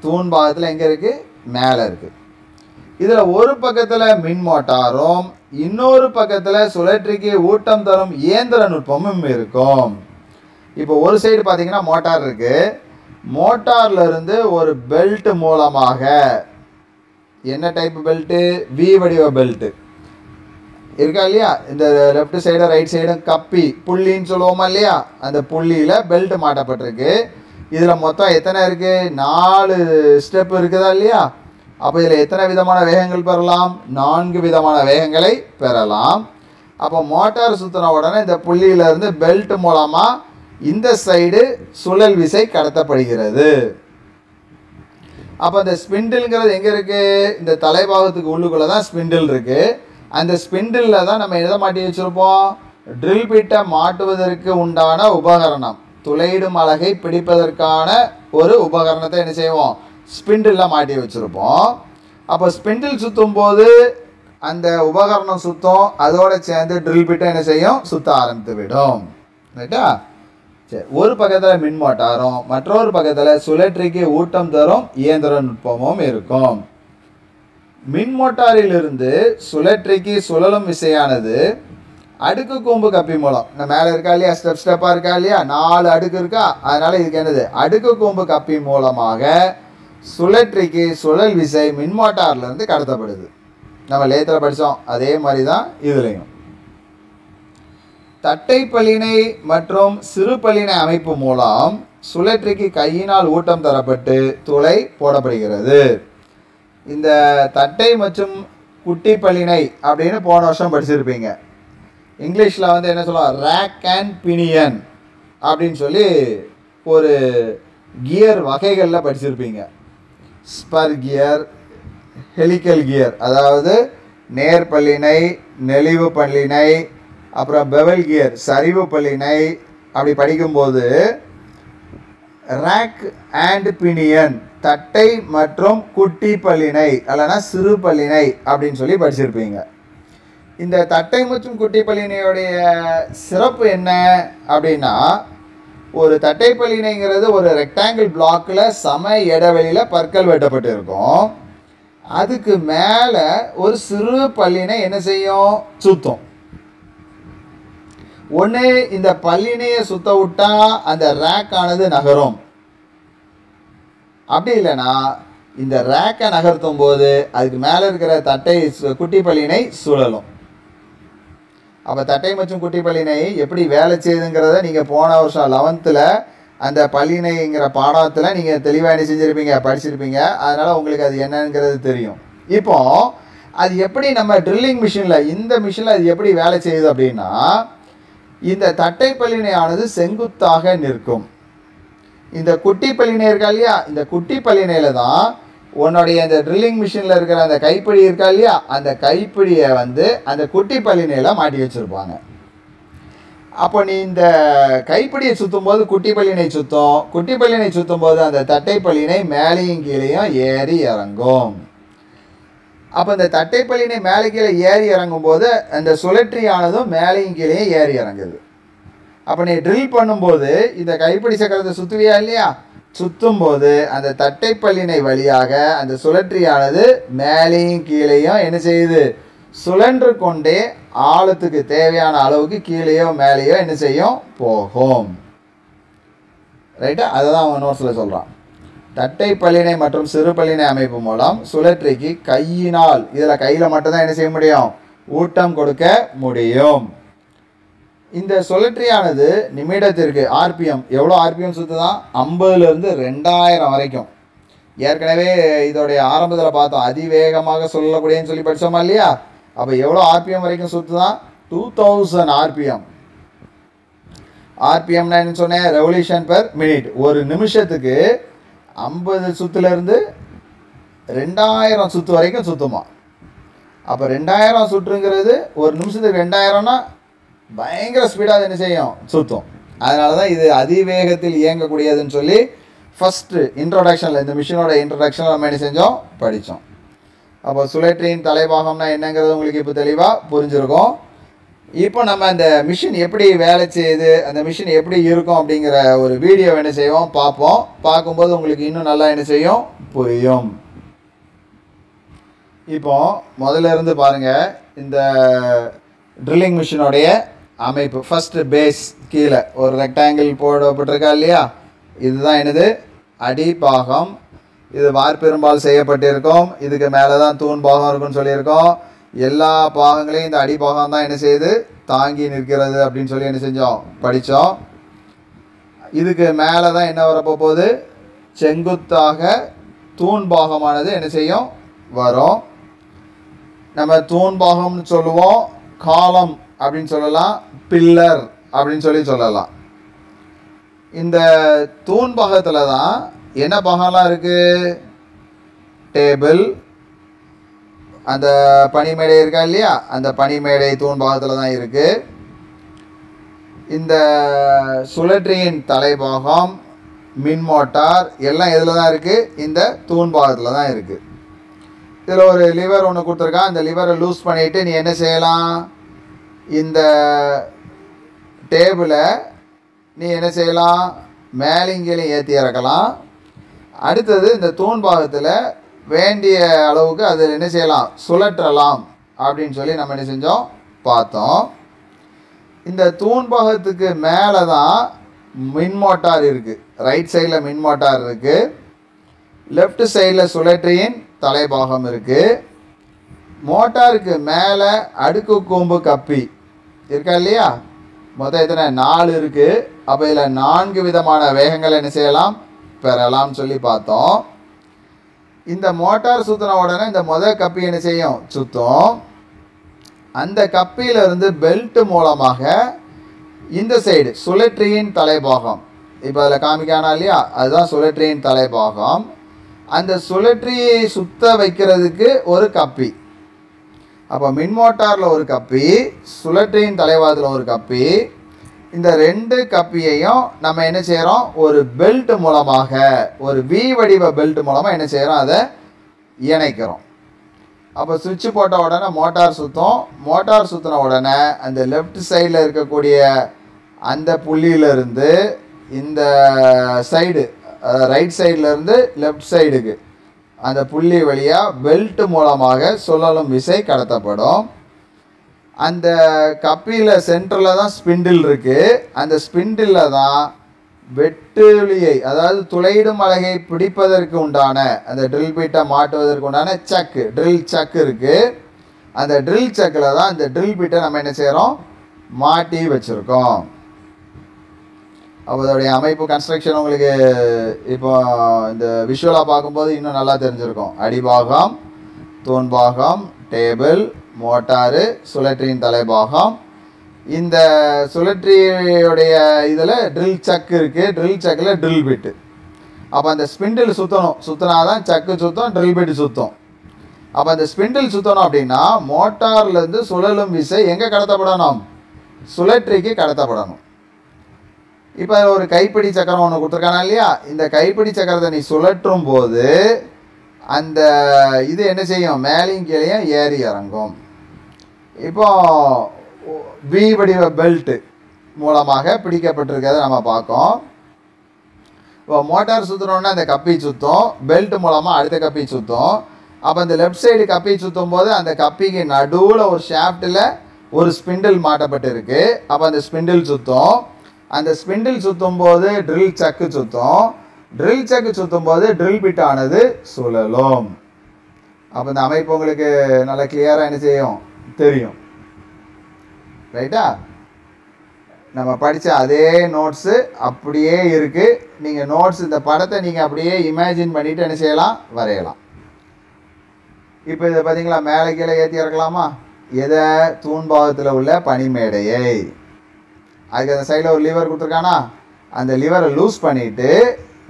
தூண் பாகத்தில் எங்கே இருக்குது மேலே இருக்குது இதில் ஒரு பக்கத்தில் மின் மோட்டாரும் இன்னொரு பக்கத்தில் சுழற்சிக்கு ஊட்டம் தரும் இயந்திர நுட்பமும் இருக்கும். இப்போ ஒரு சைடு பார்த்தீங்கன்னா மோட்டார் இருக்குது மோட்டார்லேருந்து ஒரு பெல்ட் மூலமாக என்ன டைப் பெல்ட்டு வி வடிவ பெல்ட்டு இருக்கா இல்லையா? இந்த லெஃப்ட் சைடும் ரைட் சைடும் கப்பி புள்ளின்னு சொல்லுவோமா இல்லையா? அந்த புள்ளியில் பெல்ட் மாட்டப்பட்டிருக்கு. இதில் மொத்தம் எத்தனை இருக்குது நாலு ஸ்டெப் இருக்குதா இல்லையா? அப்போ இதில் எத்தனை விதமான வேகங்கள் பெறலாம்? நான்கு விதமான வேகங்களை பெறலாம். அப்போ மோட்டார் சுற்றின உடனே இந்த புள்ளியிலேருந்து பெல்ட் மூலமாக இந்த சைடு சுழல் விசை கடத்தப்படுகிறது. அப்போ இந்த ஸ்பிண்டில்ங்கிறது எங்கே இருக்குது இந்த தலைபாகத்துக்கு உள்ளுக்குள்ளே தான் ஸ்பிண்டில் இருக்குது அந்த ஸ்பிண்டிலில் தான் நம்ம எதை மாட்டி வச்சுருப்போம். ட்ரில் பிட்டை மாட்டுவதற்கு உண்டான உபகரணம். துளையிடும் அழகை பிடிப்பதற்கான ஒரு உபகரணத்தை என்ன செய்வோம்? ஸ்பிண்டிலில் மாட்டி வச்சுருப்போம். அப்போ ஸ்பிண்டில் சுற்றும் போது அந்த உபகரணம் சுத்தம். அதோட சேர்ந்து ட்ரில் பிட்டை என்ன செய்யும்? சுத்த ஆரம்பித்து விடும். ரைட்டா சரி ஒரு பக்கத்தில் மின் மோட்டாரும் மற்றொரு பக்கத்தில் சுழற்றிக்கு ஊட்டம் தரும் இயந்திர நுட்பமும் இருக்கும். மின் மோட்டாரிலிருந்து சுழற்றிக்கு சுழலும் விசையானது அடுக்கு கூம்பு கப்பி மூலம். இந்த மேலே இருக்கா இல்லையா? ஸ்டெப் ஸ்டெப்பாக இருக்கா இல்லையா? நாலு அடுக்கு இருக்கா? அதனால் இதுக்கு என்னது? அடுக்கு கூம்பு கப்பி மூலமாக சுழற்றிக்கு சுழல் விசை மின் மோட்டார்லேருந்து கடத்தப்படுது. நம்ம லேத்தில் படித்தோம் அதே மாதிரி தான் இதுலேயும். தட்டைப்பலினை மற்றும் சிறுபலினை அமைப்பு மூலம் சுழற்றிக்கு கையினால் ஊட்டம் தரப்பட்டு துளை போடப்படுகிறது. இந்த தட்டை மற்றும் குட்டி பல்லினை அப்படின்னு போன வருஷம் படிச்சிருப்பீங்க. இங்கிலீஷில் வந்து என்ன சொல்லுவாங்க? ரேக் அண்ட் பினியன் அப்படின்னு சொல்லி ஒரு கியர் வகைகளில் படிச்சிருப்பீங்க. ஸ்பர் கியர் ஹெலிக்கல் கியர் அதாவது நேர்பல்லினை நெளிவு பல்லினை அப்புறம் பெவல் கியர் சரிவு பல்லினை அப்படி படிக்கும்போது ரேக் அண்ட் பினியன் தட்டை மற்றும் குட்டி பல்லினை அல்லனா சிறு பல்லினை அப்படின்னு சொல்லி படிச்சிருப்பீங்க. இந்த தட்டை மற்றும் குட்டி பல்லினையுடைய சிறப்பு என்ன அப்படின்னா ஒரு தட்டை பல்லினைங்கிறது ஒரு ரெக்டாங்கிள் பிளாக்கில் சம இடைவெளியில் பற்கள் வெட்டப்பட்டு இருக்கும் அதுக்கு மேலே ஒரு சிறு பல்லினை என்ன செய்யும்? சுத்தம். ஒன்று இந்த பல்லினையை சுத்த விட்டா அந்த ரேக் ஆனது நகரும். அப்படி இல்லைன்னா இந்த ரேக்கை நகர்த்தும் போது அதுக்கு மேலே இருக்கிற தட்டை சு- குட்டி பல்லினை சுழலும். அப்போ தட்டை மற்றும் குட்டி பல்லினை எப்படி வேலை செய்யுதுங்கிறத நீங்கள் போன வருஷம் லெவன்த்தில் அந்த பல்லினைங்கிற பாடத்தில் நீங்கள் தெளிவாக என்ன செஞ்சுருப்பீங்க? படிச்சிருப்பீங்க. அதனால் உங்களுக்கு அது என்னங்கிறது தெரியும். இப்போது அது எப்படி நம்ம ட்ரில்லிங் மிஷினில் இந்த மிஷினில் அது எப்படி வேலை செய்யுது அப்படின்னா இந்த தட்டை பல்லினையானது செங்குத்தாக நிற்கும். இந்த குட்டி பல்லினை இருக்கா இல்லையா? இந்த குட்டி பல்லினையில தான் உன்னுடைய இந்த ட்ரில்லிங் மிஷினில் இருக்கிற அந்த கைப்பிடி இருக்கா இல்லையா? அந்த கைப்பிடியை வந்து அந்த குட்டி பள்ளினையில் மாட்டி வச்சுருப்பாங்க. அப்போ நீ இந்த கைப்பிடியை சுற்றும் போது குட்டி பள்ளினை சுற்றும் குட்டி பள்ளினை சுற்றும் போது அந்த தட்டை பள்ளினை மேலேயும் கீழேயும் ஏறி இறங்கும். அப்போ இந்த தட்டைப்பள்ளினை மேலே கீழே ஏறி இறங்கும் போது அந்த சுழற்றியானதும் மேலேயும் கீழே ஏறி இறங்குது. அப்போ நீ ட்ரில் பண்ணும்போது இந்த கைப்பிடி சக்கரத்தை சுற்றுவியா இல்லையா? சுற்றும் போது அந்த தட்டைப்பள்ளினை வழியாக அந்த சுழற்றியானது மேலேயும் கீழேயும் என்ன செய்யுது? சுழன்று கொண்டே ஆழத்துக்கு தேவையான அளவுக்கு கீழேயோ மேலேயோ என்ன செய்யும்? போகும். ரைட்டா அதை தான் அவன் நோட்ஸில் சொல்கிறான் தட்டை பல்லினை மற்றும் சிறு பல்லினை அமைப்பு மூலம் சுழற்றிக்கு கையினால். இதில் கையில் மட்டும்தான் என்ன செய்ய முடியும்? ஊட்டம் கொடுக்க முடியும். இந்த சுழற்றியானது நிமிடத்திற்கு ஆர்பிஎம். எவ்வளோ ஆர்பிஎம் சுற்றுதான் ஐம்பதுலேருந்து ரெண்டாயிரம் வரைக்கும். ஏற்கனவே இதோடைய ஆரம்பத்தில் பார்த்தோம். அதிவேகமாக சொல்லக்கூடியன்னு சொல்லி படித்தோமா இல்லையா? அப்போ எவ்வளோ ஆர்பிஎம் வரைக்கும் சுற்றுதான் டூ தௌசண்ட் ஆர்பிஎம். ஆர்பிஎம்னா என்ன சொன்னேன் ரெவல்யூஷன் பெர் மினிட் ஒரு நிமிஷத்துக்கு ஐம்பது சுற்றுலேருந்து ரெண்டாயிரம் சுற்று வரைக்கும் சுற்றுமா அப்போ ரெண்டாயிரம் சுற்றுங்கிறது ஒரு நிமிஷத்துக்கு ரெண்டாயிரம்னா பயங்கர ஸ்பீடாக என்ன செய்யும்? சுற்றும் அதனால தான் இது அதிவேகத்தில் இயங்கக்கூடியதுன்னு சொல்லி ஃபஸ்ட்டு இன்ட்ரோடக்ஷனில் இந்த மிஷினோட இன்ட்ரோடக்ஷனில் நம்ம என்ன செஞ்சோம்? படித்தோம் அப்போ சுழற்சியின் தலைபாகம்னா என்னங்கிறது உங்களுக்கு இப்போ தெளிவாக புரிஞ்சிருக்கும். இப்போ நம்ம அந்த மிஷின் எப்படி வேலை செய்யுது அந்த மிஷின் எப்படி இருக்கும் அப்படிங்கிற ஒரு வீடியோ என்ன செய்வோம்? பார்ப்போம். பார்க்கும்போது உங்களுக்கு இன்னும் நல்லா என்ன செய்யும்? புரியும். இப்போ முதல்ல இருந்து பாருங்க இந்த ட்ரில்லிங் மிஷினுடைய அமைப்பு. ஃபஸ்ட்டு பேஸ் கீழே. ஒரு ரெக்டாங்கிள் போடப்பட்டிருக்கா இல்லையா? இதுதான் என்னது? அடிப்பாகம். இது வார்பெரும்பால் செய்யப்பட்டிருக்கும். இதுக்கு மேலே தான் தூண் பாகம் இருக்குன்னு சொல்லியிருக்கோம். எல்லா பாகங்களையும் இந்த அடிபாகம் தான் என்ன செய்யுது? தாங்கி நிற்கிறது அப்படின்னு சொல்லி என்ன செஞ்சோம்? படித்தோம் இதுக்கு மேலே தான் என்ன வரப்போ போகுது? செங்குத்தாக தூண் பாகமானது என்ன செய்யும்? வரும். நம்ம தூண் பாகம்னு சொல்லுவோம். காலம் அப்படின்னு சொல்லலாம். பில்லர் அப்படின்னு சொல்லி சொல்லலாம். இந்த தூண் பாகத்தில் தான் என்ன பாகம்லாம் இருக்குது டேபிள். அந்த பனிமேடை இருக்கா இல்லையா? அந்த பனிமேடை தூண் பாகத்தில் தான் இருக்குது இந்த சுழற்றியின் தலைபாகம் மின் மோட்டார் எல்லாம் எதில் தான் இருக்குது இந்த தூண் பாகத்தில் தான் இருக்குது இதில் ஒரு லிவர் ஒன்று கொடுத்துருக்கா. அந்த லிவரை லூஸ் பண்ணிவிட்டு நீ என்ன செய்யலாம்? இந்த டேபிளை நீ என்ன செய்யலாம்? மேலிங்கிலையும் ஏற்றி இறக்கலாம். அடுத்தது இந்த தூண் பாகத்தில் வேண்டிய அளவுக்கு அதில் என்ன செய்யலாம்? சுழற்றலாம். அப்படின்னு சொல்லி நம்ம என்ன செஞ்சோம்? பார்த்தோம். இந்த தூண்பாகத்துக்கு மேலே தான் மின் மோட்டார் இருக்குது ரைட் சைடில் மின் மோட்டார் இருக்குது லெஃப்ட் சைடில் சுழற்றியின் தலைபாகம் இருக்குது மோட்டாருக்கு மேலே அடுக்கு கூம்பு கப்பி. இருக்கா இல்லையா? மொத்தம் எத்தனை? நாலு இருக்குது அப்போ இதில் நான்கு விதமான வேகங்கள் என்ன செய்யலாம்? பெறலாம்னு சொல்லி பார்த்தோம். இந்த மோட்டார் சுற்றின உடனே இந்த முதல் கப்பி என்ன செய்யும்? சுற்றும் அந்த கப்பியிலிருந்து பெல்ட் மூலமாக இந்த சைடு சுழற்றியின் தலைபாகம். இப்போ அதில் காமிக்கானா இல்லையா? அதுதான் சுழற்றியின் தலைபாகம். அந்த சுழற்றியை சுத்த வைக்கிறதுக்கு ஒரு கப்பி. அப்போ மின் மோட்டாரில் ஒரு கப்பி சுழற்றியின் தலைவாதத்தில் ஒரு கப்பி. இந்த ரெண்டு கப்பியையும் நம்ம என்ன செய்கிறோம் ஒரு பெல்ட் மூலமாக ஒரு வி வடிவ பெல்ட் மூலமாக என்ன செய்கிறோம் அதை இணைக்கிறோம். அப்போ சுவிட்ச் போட்ட உடனே மோட்டார் சுற்றும் மோட்டார் சுற்றின உடனே அந்த லெஃப்ட் சைடில் இருக்கக்கூடிய அந்த புள்ளியிலிருந்து இந்த சைடு ரைட் சைட்லேருந்து லெஃப்ட் சைடுக்கு அந்த புள்ளி வழியாக பெல்ட் மூலமாக சுழலும் விசை கடத்தப்படும். அந்த கப்பியில் சென்டரில் தான் ஸ்பிண்டில் இருக்குது அந்த ஸ்பிண்டிலில் தான் வெட்டுளியை அதாவது துளையிடும் அலகை பிடிப்பதற்கு உண்டான அந்த ட்ரில் பீட்டை மாட்டுவதற்கு உண்டான சக்கு ட்ரில் சக்கு இருக்குது அந்த ட்ரில் சக்கில் தான் இந்த ட்ரில் பீட்டை நம்ம என்ன செய்கிறோம் மாட்டி வச்சுருக்கோம். அப்போ அதோடைய அமைப்பு கன்ஸ்ட்ரக்ஷன் உங்களுக்கு இப்போ இந்த விஷுவலாக பார்க்கும்போது இன்னும் நல்லா தெரிஞ்சிருக்கும். அடிபாகம் தூண்பாகம் டேபிள் மோட்டாரு சுழற்றியின் தலைபாகம். இந்த சுழற்றியுடைய இதில் ட்ரில் சக்கு இருக்குது ட்ரில் சக்கில் ட்ரில் பிட்டு அப்போ அந்த ஸ்பிண்டில் சுற்றணும் சுற்றினா தான் சக்கு சுத்தம் ட்ரில் பிட்டு சுத்தம். அப்போ அந்த ஸ்பிண்டில் சுற்றணும் அப்படின்னா மோட்டார்லேருந்து சுழலும் விசை எங்கே கடத்தப்படணும்? சுழற்றிக்கு கடத்தப்படணும். இப்போ ஒரு கைப்பிடி சக்கரம் ஒன்று கொடுத்துருக்கானா இல்லையா? இந்த கைப்பிடி சக்கரத்தை நீ சுழற்றும் போது அந்த இது என்ன செய்யும்? மேலேயும் கீழேயும் ஏறி இறங்கும். இப்போ வி வடிவ பெல்ட் மூலமாக பிடிக்கப்பட்டிருக்கிறத நம்ம பார்க்கோம். இப்போ மோட்டார் சுற்றுறோன்னா அந்த கப்பி சுற்றும் பெல்ட் மூலமாக அடுத்த கப்பி சுற்றும் அப்போ அந்த லெஃப்ட் சைடு கப்பி சுற்றும் போது அந்த கப்பிக்கு நடுவில் ஒரு ஷாஃப்ட்டில் ஒரு ஸ்பிண்டில் மாட்டப்பட்டிருக்கு. அப்போ அந்த ஸ்பிண்டில் சுற்றும் அந்த ஸ்பிண்டில் சுற்றும் போது ட்ரில் சக்கு சுற்றும் ட்ரில் சக்கு சுற்றும் போது ட்ரில் பிட் ஆனது சுழலும். அப்போ இந்த அமைப்பு உங்களுக்கு நல்லா கிளியராக என்ன செய்யும்? தெரியும். ரைட்டா நம்ம படித்த அதே நோட்ஸு அப்படியே இருக்குது நீங்கள் நோட்ஸ் இந்த படத்தை நீங்கள் அப்படியே இமேஜின் பண்ணிவிட்டு என்ன செய்யலாம்? வரையலாம். இப்போ இதை பார்த்தீங்களா? மேலே கீழே ஏற்றி இறக்கலாமா? எதை? தூண்பாகத்தில் உள்ள பனிமேடையை. அதுக்கு அந்த சைடில் ஒரு லிவர் கொடுத்துருக்கானா? அந்த லிவரை லூஸ் பண்ணிவிட்டு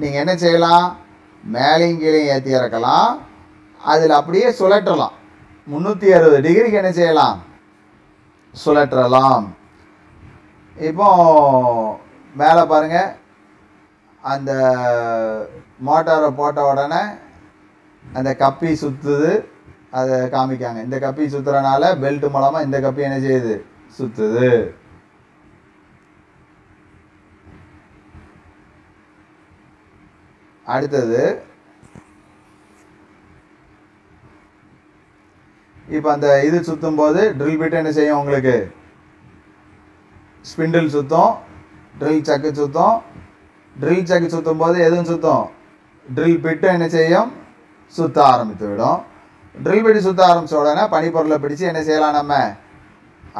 நீங்கள் என்ன செய்யலாம்? மேலேயும் கீழேயும் ஏற்றி இறக்கலாம். அதில் அப்படியே சுழட்டலாம் முந்நூற்றி அறுபது டிகிரிக்கு என்ன செய்யலாம்? சுழற்றலாம். இப்போ மேலே பாருங்க. அந்த மோட்டாரை போட்ட உடனே அந்த கப்பி சுற்றுது அதை காமிக்காங்க. இந்த கப்பி சுற்றுறனால பெல்ட் மூலமாக இந்த கப்பி என்ன செய்யுது? சுற்றுது அடுத்தது இப்போ அந்த இது சுற்றும் போது ட்ரில் பிட் என்ன செய்யும் உங்களுக்கு? ஸ்பிண்டில் சுத்தம் ட்ரில் சக்கு சுத்தம். ட்ரில் சக்கு சுற்றும் போது எதுவும் சுத்தம்? ட்ரில் பிட்டு என்ன செய்யும்? சுத்த ஆரம்பித்து விடும். ட்ரில் பிட்டு சுத்த ஆரம்பித்த உடனே பனிப்பொருளை பிடிச்சு என்ன செய்யலாம் நம்ம?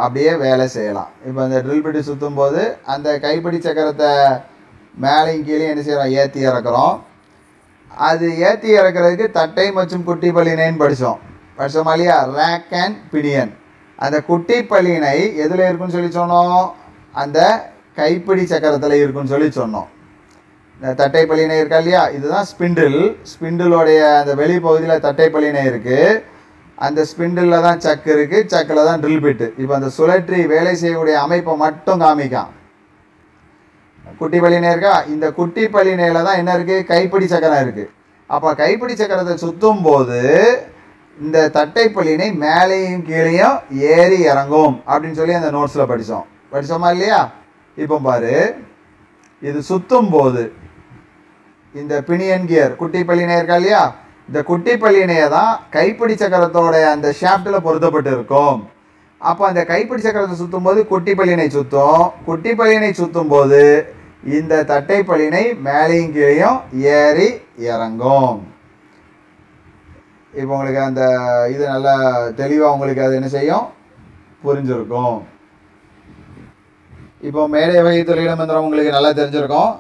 அப்படியே வேலை செய்யலாம். இப்போ அந்த ட்ரில் பிட்டு சுற்றும் போது அந்த கைப்பிடி சக்கரத்தை மேலேயும் கீழே என்ன செய்கிறோம் ஏற்றி இறக்குறோம். அது ஏற்றி இறக்குறதுக்கு தட்டை மற்றும் குட்டி பள்ளினேன்னு படித்தோம் படித்தோமா இல்லையா ரேக் அண்ட் பிடியன் அந்த குட்டி பலியினை எதில் இருக்குன்னு சொல்லி சொன்னோம்? அந்த கைப்பிடி சக்கரத்தில் இருக்குன்னு சொல்லி சொன்னோம். இந்த தட்டை பலியினை இருக்கா இல்லையா? இதுதான் ஸ்பிண்டில் ஸ்பிண்டிலோடைய அந்த வெளிப்பகுதியில் தட்டை பலியினை இருக்குது அந்த ஸ்பிண்டிலில் தான் சக்கு இருக்குது சக்கில் தான் ட்ரில் பிட்டு இப்போ அந்த சுழற்றி வேலை செய்யக்கூடிய அமைப்பை மட்டும் காமிக்கான் குட்டி பலியினை இருக்கா? இந்த குட்டி பலியினையில் தான் என்ன இருக்குது கைப்பிடி சக்கரம் இருக்குது அப்போ கைப்பிடி சக்கரத்தை சுற்றும் போது இந்த தட்டை பள்ளினை மேலேயும் கீழேயும் ஏறி இறங்கும் அப்படின்னு சொல்லி அந்த நோட்ஸில் படித்தோம் படித்தோமா இல்லையா? இப்போ பாரு. இது சுற்றும் போது இந்த பினியன் கியர் குட்டி பள்ளினை இருக்கா இல்லையா? இந்த குட்டி பள்ளினையை தான் கைப்பிடி சக்கரத்தோட அந்த ஷாஃப்ட்டில் பொருத்தப்பட்டு இருக்கும். அப்போ அந்த கைப்பிடி சக்கரத்தை சுற்றும் போது குட்டி பள்ளினை சுற்றும் குட்டி பள்ளினை சுற்றும் போது இந்த தட்டை பள்ளினை மேலேயும் கீழேயும் ஏறி இறங்கும். இப்போ உங்களுக்கு அந்த இது நல்லா தெளிவாக உங்களுக்கு அது என்ன செய்யும்? புரிஞ்சிருக்கும். இப்போ மேடை வகை தொழிலும் எந்திரம் உங்களுக்கு நல்லா தெரிஞ்சிருக்கும்.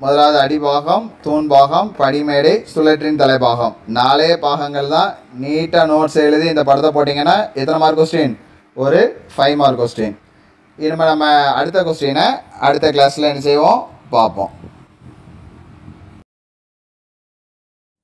முதலாவது அடிபாகம் தூண் பாகம் படிமேடை சுழற்றின் தலைபாகம். நாலே பாகங்கள் தான் நீட்டாக நோட்ஸ் எழுதி இந்த படத்தை போட்டிங்கன்னா எத்தனை மார்க் கொஸ்டின் ஒரு ஃபைவ் மார்க் கொஸ்டின் இனிமேல் நம்ம அடுத்த கொஸ்டினை அடுத்த கிளாஸில் என்ன செய்வோம்? பார்ப்போம்.